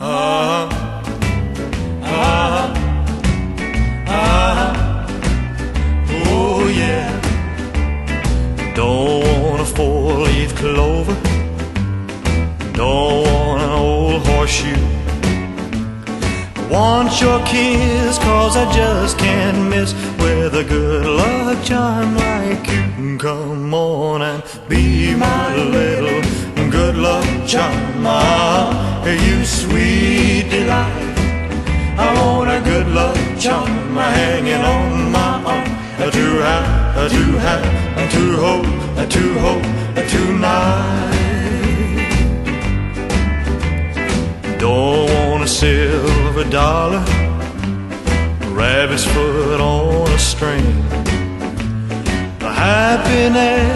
Ah, oh yeah. Don't want a four-leaf clover. Don't want an old horseshoe. Want your kiss, cause I just can't miss with a good luck charm like you. Come on and be my little good luck charm. You sweet delight. I want a good luck charm hanging on my arm. To have, to have, to hold, to hold tonight. Don't want a silver dollar, rabbit's foot on a string. The happiness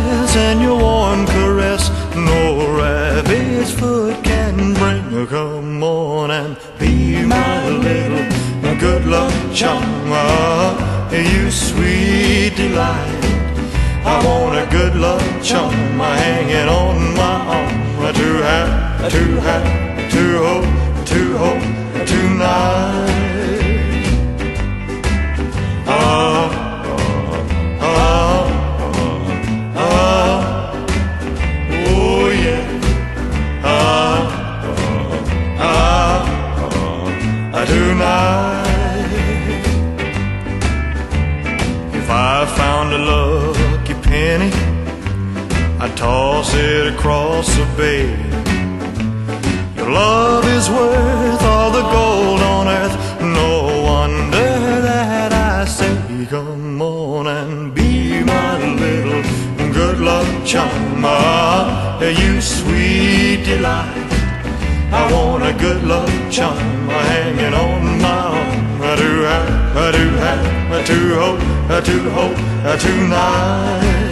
You sweet delight. I want a good luck charm hanging on my arm to have, to have, to hold, to hold tonight. Ah, ah, ah, oh yeah. Ah, ah, ah, tonight. I found a lucky penny, I'd toss it across the bay. Your love is worth all the gold on earth. No wonder that I say, come on and be my little good luck charm. Ah, you sweet delight. I want a good luck charm hanging on my arm. I do have, I do have, I do hope, Do hope tonight.